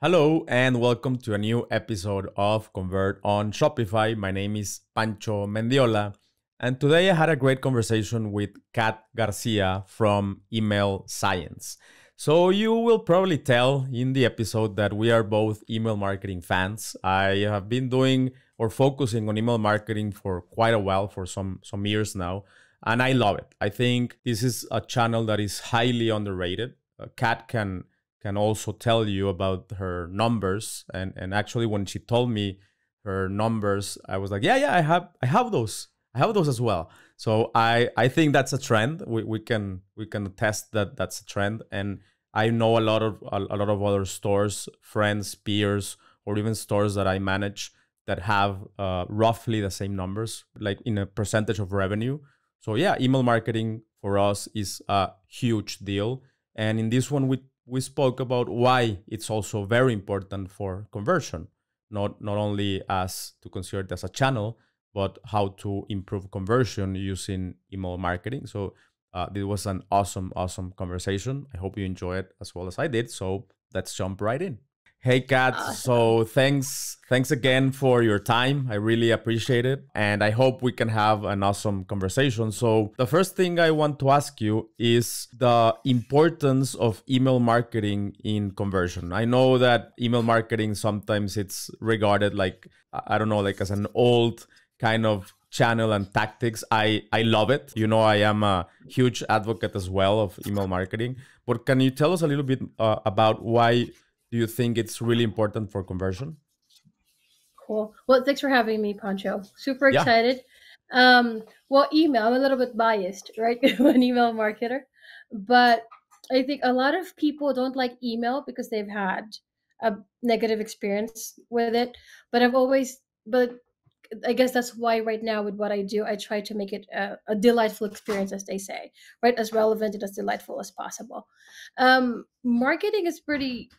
Hello and welcome to a new episode of Convert on Shopify. My name is Pancho Mendiola, and today I had a great conversation with Kat Garcia from Email Science. So, you will probably tell in the episode that we are both email marketing fans. I have been doing or focusing on email marketing for quite a while, for some, some years now, and I love it. I think this is a channel that is highly underrated. Uh, Kat can can also tell you about her numbers. And and actually when she told me her numbers i was like yeah yeah i have i have those. I have those as well. So i i think that's a trend. We, we can we can test that that's a trend. And i know a lot of a, a lot of other stores friends peers or even stores that i manage that have uh, roughly the same numbers like in a percentage of revenue. So yeah email marketing for us is a huge deal. And in this one we we spoke about why it's also very important for conversion, not not only as to consider it as a channel, but how to improve conversion using email marketing. So uh, this was an awesome, awesome conversation. I hope you enjoy it as well as I did. So let's jump right in. Hey Kat, awesome. so thanks thanks again for your time. I really appreciate it and I hope we can have an awesome conversation. So the first thing I want to ask you is the importance of email marketing in conversion. I know that email marketing sometimes it's regarded like I don't know like as an old kind of channel and tactics. I I love it. You know I am a huge advocate as well of email marketing. But can you tell us a little bit uh, about why do you think it's really important for conversion? Cool. Well, thanks for having me, Pancho. Super excited. Yeah. Um, well, email, I'm a little bit biased, right? I'm an email marketer, but I think a lot of people don't like email because they've had a negative experience with it. But I've always, but I guess that's why right now with what I do, I try to make it a, a, delightful experience, as they say, right? As relevant and as delightful as possible. Um, marketing is pretty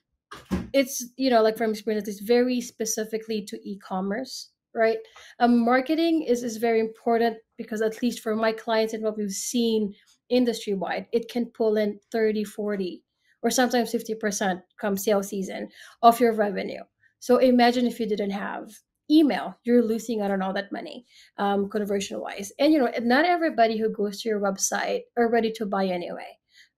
it's you know like from experience it's very specifically to e-commerce right? Um, marketing is is very important because at least for my clients and what we've seen industry wide it can pull in 30 40 or sometimes 50% come sales season of your revenue. So imagine if you didn't have email you're losing out on all that money um, conversion wise and you know not everybody who goes to your website are ready to buy anyway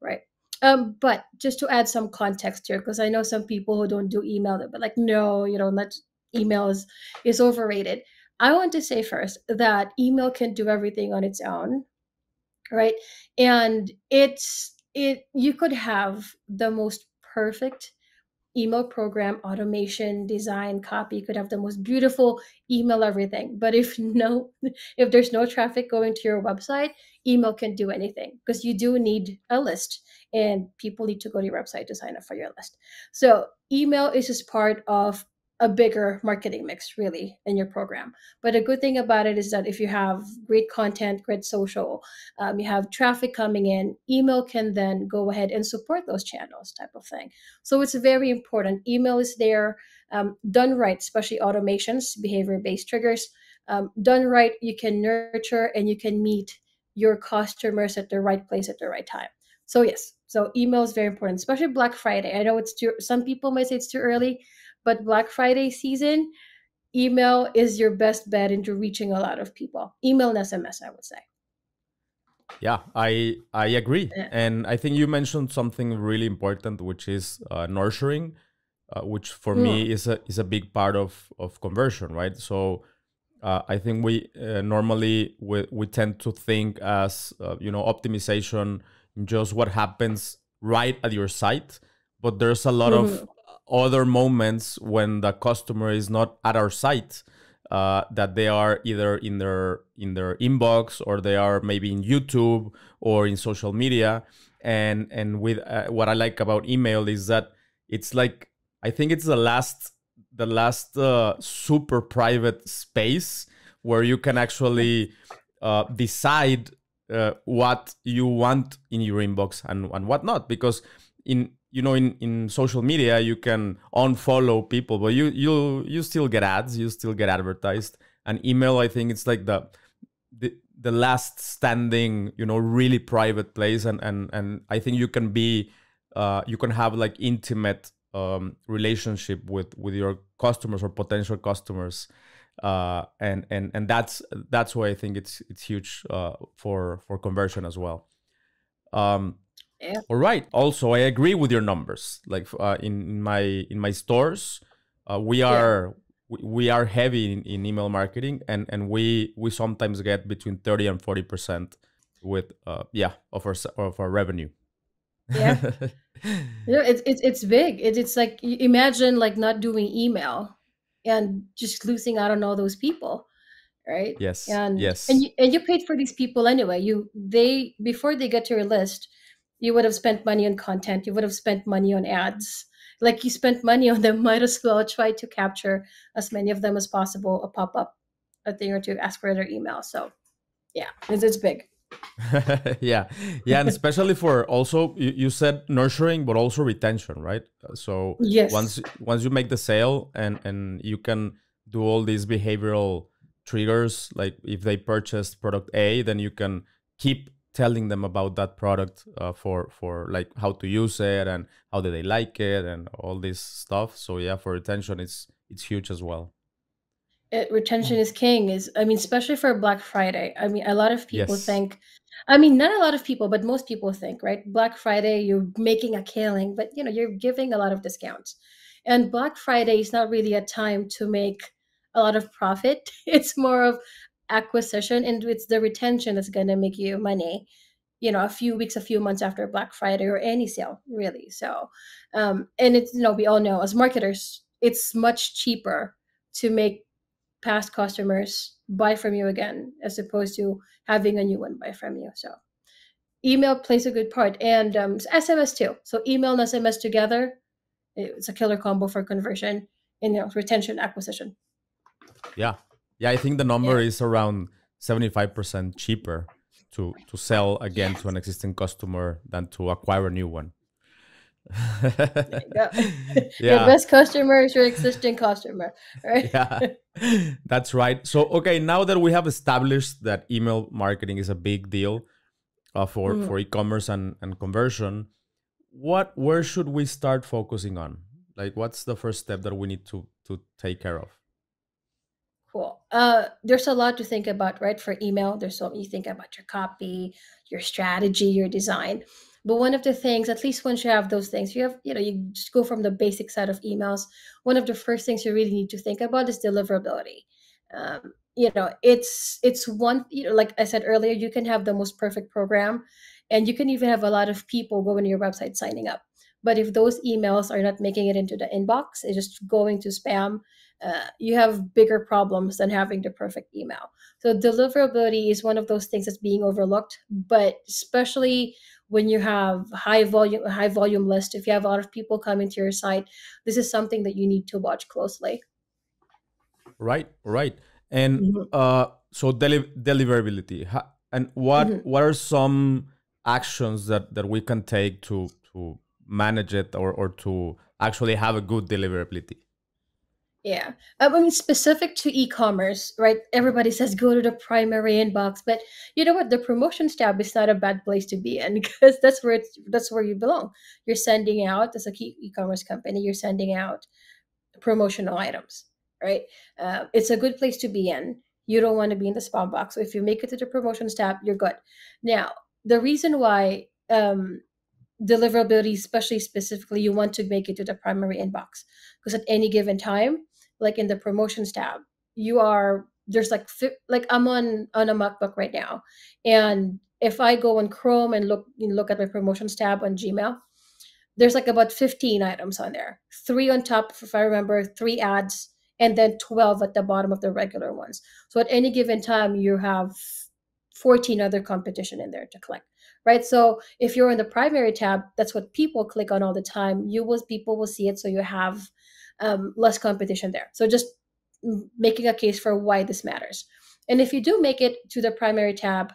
right um, but just to add some context here, because I know some people who don't do email, but like, no, you know, that email is, is overrated. I want to say first that email can do everything on its own, right? And it's it you could have the most perfect email program automation design copy you could have the most beautiful email everything. But if no if there's no traffic going to your website email can do anything because you do need a list and people need to go to your website to sign up for your list. So email is just part of a bigger marketing mix really in your program. But a good thing about it is that if you have great content great social um, you have traffic coming in email can then go ahead and support those channels type of thing. So it's very important. Email is there um, done right especially automations behavior based triggers. Um, done right you can nurture and you can meet your customers at the right place at the right time. So yes so email is very important especially black friday. I know it's too some people might say it's too early but Black Friday season, email is your best bet into reaching a lot of people. Email and SMS, I would say. Yeah, I I agree, yeah. and I think you mentioned something really important, which is uh, nurturing, uh, which for mm. me is a is a big part of of conversion, right? So. Uh, I think we uh, normally we, we tend to think as uh, you know optimization just what happens right at your site, but there's a lot mm. of mm-hmm other moments when the customer is not at our site uh, that they are either in their in their inbox or they are maybe in YouTube or in social media. And and with uh, what I like about email is that it's like I think it's the last the last uh, super private space where you can actually uh, decide uh, what you want in your inbox and, and what not because in you know in, in social media you can unfollow people but you you you still get ads you still get advertised. And email i think it's like the the, the last standing you know really private place. And and and i think you can be uh, you can have like intimate um, relationship with with your customers or potential customers. Uh, and and and that's that's why I think it's it's huge uh, for for conversion as well. Um, yeah. All right. Also, I agree with your numbers. Like uh, in, my in my stores, uh, we are yeah. we, we are heavy in, in email marketing, and and we we sometimes get between thirty and forty percent with uh yeah of our of our revenue. Yeah. yeah, it's it's it's big. It, it's like imagine like not doing email and just losing out on all those people right yes and yes and you, and you paid for these people anyway you they before they get to your list you would have spent money on content you would have spent money on ads. Like you spent money on them might as well try to capture as many of them as possible a pop-up a thing or two ask for their email so yeah it's, it's big. Yeah yeah and especially for also you, you said nurturing but also retention right? So yes. once once you make the sale and and you can do all these behavioral triggers like if they purchased product a then you can keep telling them about that product uh, for for like how to use it and how do they like it and all this stuff. So yeah for retention it's it's huge as well. It, retention is king is i mean especially for black friday. I mean a lot of people yes. think i mean not a lot of people but most people think right black friday you're making a killing but you know you're giving a lot of discounts. And black friday is not really a time to make a lot of profit. It's more of acquisition and it's the retention that's going to make you money you know a few weeks a few months after black friday or any sale really. So um and it's you know we all know as marketers it's much cheaper to make past customers buy from you again as opposed to having a new one buy from you. So email plays a good part and um, sms too. So email and sms together it's a killer combo for conversion and you know retention acquisition. Yeah yeah i think the number yeah. is around 75% cheaper to to sell again to an existing customer than to acquire a new one yeah. Your best customer is your existing customer, right? yeah, that's right. So, okay, now that we have established that email marketing is a big deal uh, for mm. for e-commerce and and conversion, what where should we start focusing on? Like, what's the first step that we need to to take care of? Cool. Uh, there's a lot to think about, right? For email, there's so you think about your copy, your strategy, your design but one of the things, at least once you have those things, you have, you know, you just go from the basic side of emails. One of the first things you really need to think about is deliverability. Um, you know, it's it's one, you know, like I said earlier, you can have the most perfect program, and you can even have a lot of people going to your website signing up. But if those emails are not making it into the inbox, it's just going to spam. Uh, you have bigger problems than having the perfect email. So deliverability is one of those things that's being overlooked, but especially when you have high volume high volume list if you have a lot of people coming to your site this is something that you need to watch closely right right and mm-hmm. uh so deli- deliverability and what mm-hmm. what are some actions that that we can take to to manage it or or to actually have a good deliverability yeah. I mean, specific to e-commerce, right? Everybody says go to the primary inbox, but you know what? The promotions tab is not a bad place to be in because that's where it's that's where you belong. You're sending out as a key e-commerce company, you're sending out promotional items, right? Uh, it's a good place to be in. You don't want to be in the spam box. So if you make it to the promotions tab, you're good. Now, the reason why um, deliverability, especially specifically, you want to make it to the primary inbox. Because at any given time like in the promotions tab you are there's like like i'm on on a macbook right now. And if i go on chrome and look look at my promotions tab on gmail there's like about 15 items on there. Three on top if i remember three ads and then 12 at the bottom of the regular ones. So at any given time you have 14 other competition in there to click right so if you're in the primary tab that's what people click on all the time you will people will see it so you have um, less competition there. So just making a case for why this matters. And if you do make it to the primary tab,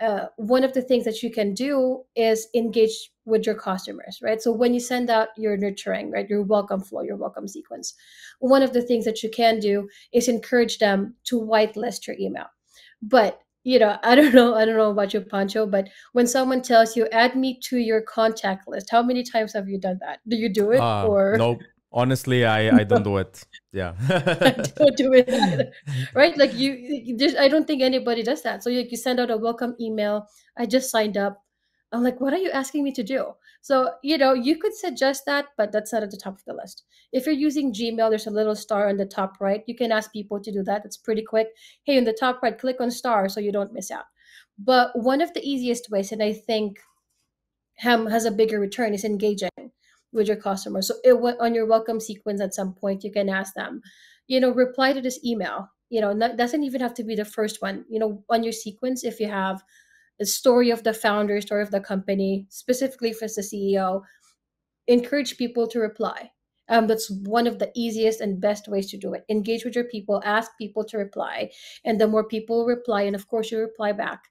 uh, one of the things that you can do is engage with your customers, right? So when you send out your nurturing, right, your welcome flow, your welcome sequence, one of the things that you can do is encourage them to whitelist your email. But you know, I don't know, I don't know about you, Pancho, but when someone tells you add me to your contact list, how many times have you done that? Do you do it uh, or no? Honestly, I I don't do it. Yeah, I don't do it either. Right? Like you, I don't think anybody does that. So you, you send out a welcome email. I just signed up. I'm like, what are you asking me to do? So, you know, you could suggest that, but that's not at the top of the list. If you're using Gmail, there's a little star on the top right. You can ask people to do that. It's pretty quick. Hey, in the top right, click on star so you don't miss out. But one of the easiest ways, and I think Ham has a bigger return, is engaging with your customers. So it, on your welcome sequence at some point, you can ask them, you know, reply to this email. You know, not, doesn't even have to be the first one. You know, on your sequence, if you have the story of the founder, story of the company, specifically for the CEO, encourage people to reply. Um, that's one of the easiest and best ways to do it. Engage with your people, ask people to reply, and the more people reply, and of course you reply back,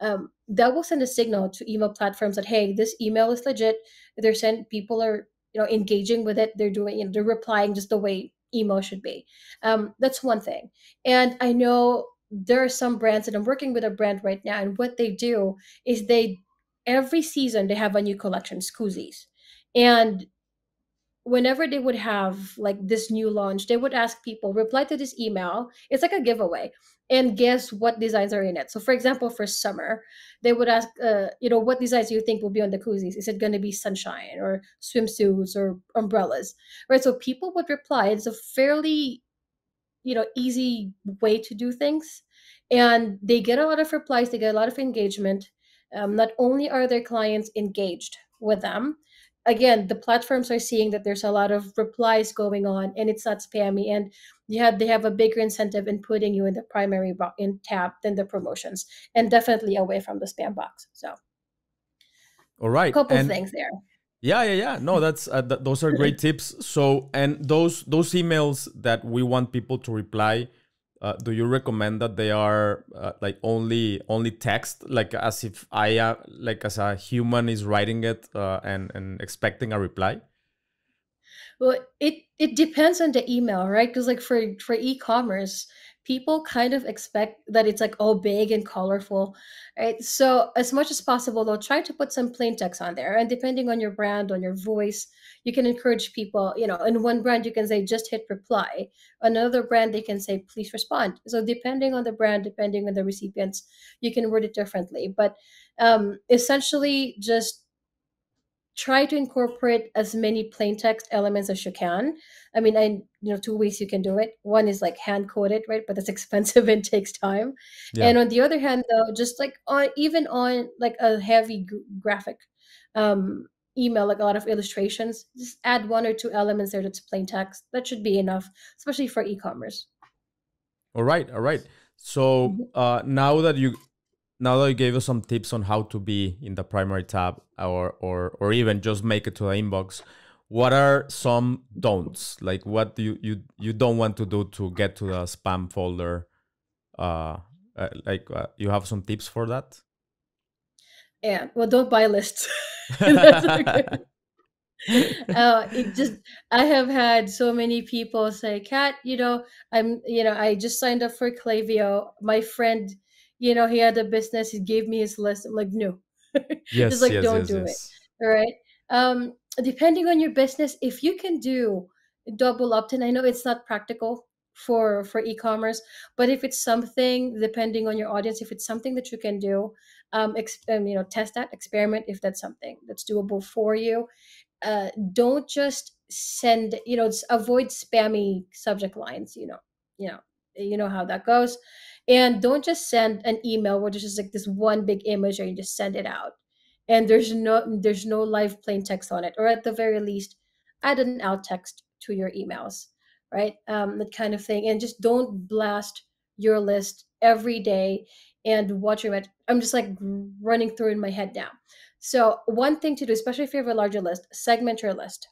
um, that will send a signal to email platforms that hey, this email is legit. They're sent people are you know engaging with it. They're doing you know they're replying just the way email should be. Um, that's one thing, and I know there are some brands that i'm working with a brand right now and what they do is they every season they have a new collection koozies and whenever they would have like this new launch they would ask people reply to this email. It's like a giveaway. And guess what designs are in it? So for example for summer they would ask uh, you know what designs do you think will be on the koozies is it going to be sunshine or swimsuits or umbrellas? Right? So people would reply. It's a fairly you know easy way to do things. And they get a lot of replies they get a lot of engagement. Um, not only are their clients engaged with them again the platforms are seeing that there's a lot of replies going on and it's not spammy and you have they have a bigger incentive in putting you in the primary bo- in tab than the promotions and definitely away from the spam box so. All right couple and- things there yeah, yeah, yeah. No, that's uh, th- those are great tips. So, and those those emails that we want people to reply, uh, do you recommend that they are uh, like only only text, like as if I uh, like as a human is writing it uh, and and expecting a reply? Well, it it depends on the email, right? Because like for for e-commerce, people kind of expect that it's like all big and colorful right? So as much as possible they'll try to put some plain text on there and depending on your brand on your voice you can encourage people you know in one brand you can say just hit reply. Another brand they can say please respond. So depending on the brand depending on the recipients you can word it differently but um, essentially just try to incorporate as many plain text elements as you can. I mean, I you know two ways you can do it. One is like hand coded, right? But that's expensive and takes time. Yeah. And on the other hand, though, just like on even on like a heavy graphic um, email, like a lot of illustrations, just add one or two elements there that's plain text. That should be enough, especially for e-commerce. All right, all right. So mm-hmm. uh, now that you now that you gave us some tips on how to be in the primary tab or or or even just make it to the inbox what are some don'ts? Like what do you you, you don't want to do to get to the spam folder? Uh, uh like uh, you have some tips for that? Yeah well don't buy lists. Uh, it just i have had so many people say kat you know i'm you know i just signed up for Klaviyo. my friend you know, he had a business, he gave me his list. I'm like, no. Yes, Just like, yes, don't yes, do yes. it. All right. Um, depending on your business, if you can do double opt-in, I know it's not practical for for e-commerce, but if it's something, depending on your audience, if it's something that you can do, um, um you know, test that, experiment if that's something that's doable for you. Uh, don't just send, you know, avoid spammy subject lines. You know, you know, you know how that goes and don't just send an email where there's just like this one big image or you just send it out. And there's no there's no live plain text on it or at the very least add an alt text to your emails right? Um, that kind of thing. And just don't blast your list every day and watch your i'm just like running through in my head now. So one thing to do especially if you have a larger list segment your list.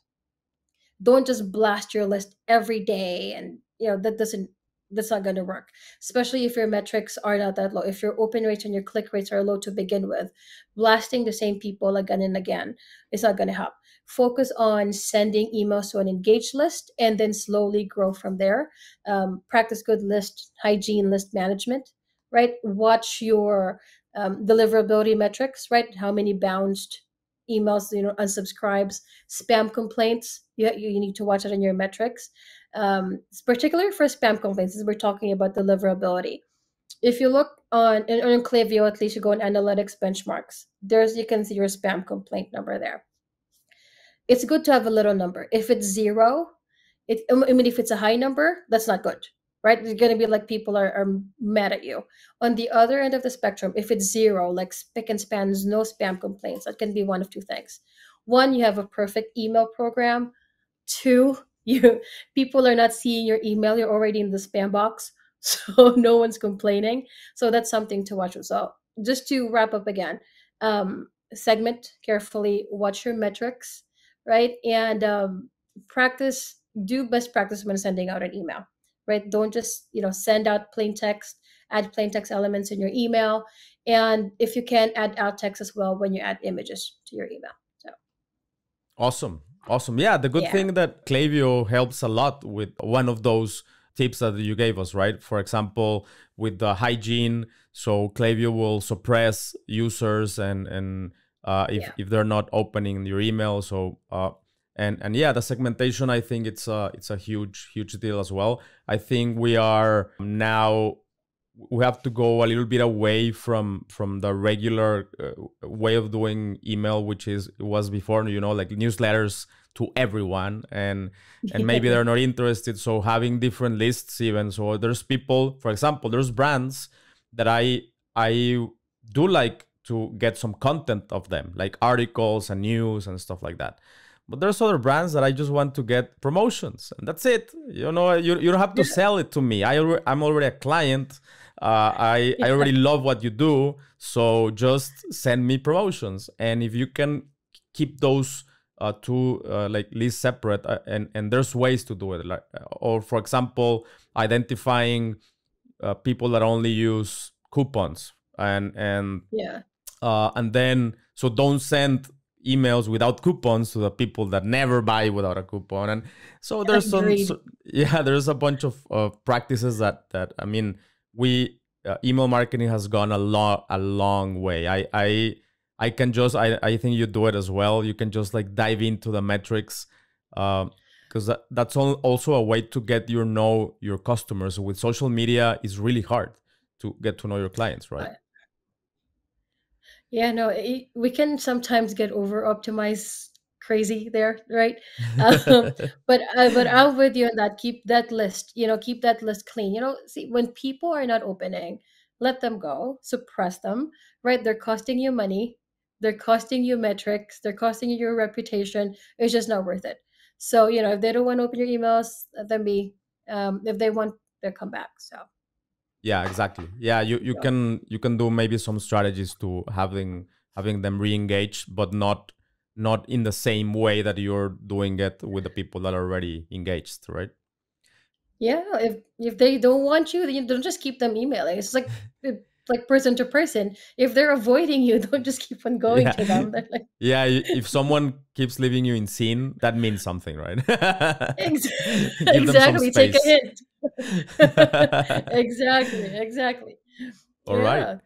Don't just blast your list every day and you know that doesn't that's not going to work especially if your metrics are not that low if your open rates and your click rates are low to begin with blasting the same people again and again is not going to help focus on sending emails to an engaged list and then slowly grow from there um, practice good list hygiene list management right? Watch your um, deliverability metrics, right? How many bounced emails, you know, unsubscribes, spam complaints. You, you need to watch it in your metrics. Um, particularly for spam complaints, we're talking about deliverability. If you look on in, Klaviyo, at least you go on analytics benchmarks. There's you can see your spam complaint number there. It's good to have a little number. If it's zero, it, I mean, if it's a high number, that's not good right? It's going to be like people are, are mad at you. On the other end of the spectrum, if it's zero, like spick and spans, no spam complaints, that can be one of two things. One, you have a perfect email program. Two, you people are not seeing your email. You're already in the spam box, so no one's complaining. So that's something to watch. So just to wrap up again, um, segment carefully, watch your metrics, right, and um, practice. Do best practice when sending out an email right? Don't just, you know, send out plain text, add plain text elements in your email. And if you can, add alt text as well when you add images to your email. So awesome. Awesome. Yeah, the good yeah. thing that Klaviyo helps a lot with one of those tips that you gave us, right? For example, with the hygiene, so Klaviyo will suppress users and and uh, if yeah. if they're not opening your email. So uh, and and yeah the segmentation i think it's a it's a huge huge deal as well i think we are now we have to go a little bit away from from the regular uh, way of doing email which is was before you know like newsletters to everyone and and maybe they're not interested so having different lists even so there's people for example there's brands that i i do like to get some content of them like articles and news and stuff like that but there's other brands that I just want to get promotions, and that's it. You know, you, you don't have to sell it to me. I I'm already a client. Uh, I I already love what you do, so just send me promotions. And if you can keep those uh, two uh, like least separate, uh, and and there's ways to do it. Like, or for example, identifying uh, people that only use coupons, and and yeah, uh, and then so don't send emails without coupons to the people that never buy without a coupon and so there's some so, yeah there's a bunch of, of practices that that i mean we uh, email marketing has gone a lot a long way. I i i can just i i think you do it as well. You can just like dive into the metrics um because that, that's also a way to get your know your customers. With social media is really hard to get to know your clients right? Yeah, no, it, we can sometimes get over optimized crazy there, right? Um, but uh, but I'm with you on that. Keep that list, you know, keep that list clean. You know, see when people are not opening, let them go, suppress them, right? They're costing you money, they're costing you metrics, they're costing you your reputation. It's just not worth it. So you know, if they don't want to open your emails, let them be. Um, if they want, they'll come back. So yeah exactly yeah you you can you can do maybe some strategies to having having them re-engage but not not in the same way that you're doing it with the people that are already engaged right yeah if if they don't want you then you don't just keep them emailing it's like like person to person if they're avoiding you don't just keep on going yeah. to them like... yeah if someone keeps leaving you in seen that means something right exactly take a hint exactly, exactly. All yeah. right.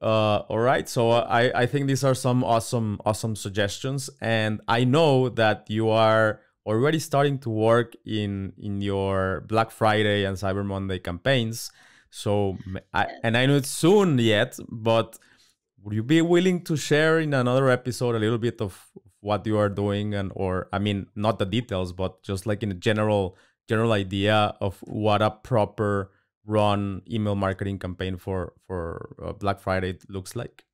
Uh, all right. So uh, I, I think these are some awesome, awesome suggestions. And I know that you are already starting to work in in your Black Friday and Cyber Monday campaigns. So I, and I know it's soon yet, but would you be willing to share in another episode a little bit of what you are doing and or I mean not the details, but just like in a general general idea of what a proper run email marketing campaign for for uh, Black Friday looks like?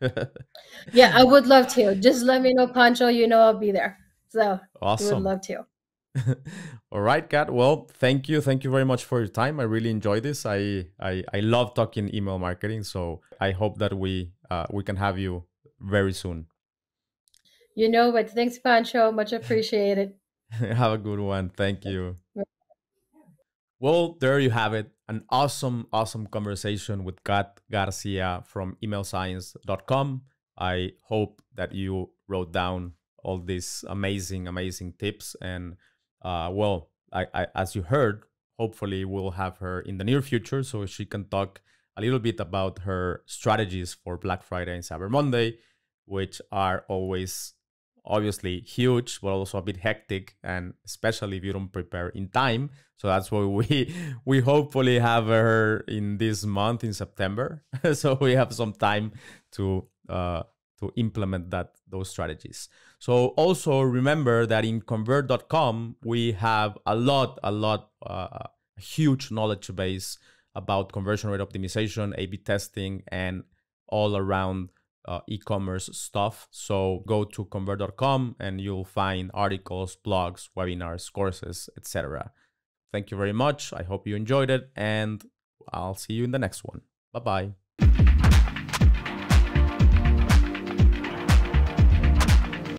yeah, I would love to. Just let me know, Pancho. You know I'll be there. So awesome. would love to. All right, Kat. Well, thank you. Thank you very much for your time. I really enjoy this. I I, I love talking email marketing. So I hope that we uh, we can have you very soon. You know, but thanks, Pancho. Much appreciated. have a good one. Thank you. Well, there you have it. An awesome, awesome conversation with Kat Garcia from emailscience.com. I hope that you wrote down all these amazing, amazing tips. And uh, well, I, I, as you heard, hopefully we'll have her in the near future so she can talk a little bit about her strategies for Black Friday and Cyber Monday, which are always obviously huge, but also a bit hectic, and especially if you don't prepare in time. So that's why we we hopefully have her in this month in September, so we have some time to uh, to implement that those strategies. So also remember that in convert.com we have a lot, a lot, uh, a huge knowledge base about conversion rate optimization, A/B testing, and all around uh, e-commerce stuff. So go to convert.com and you'll find articles, blogs, webinars, courses, etc. Thank you very much. I hope you enjoyed it and I'll see you in the next one. Bye-bye.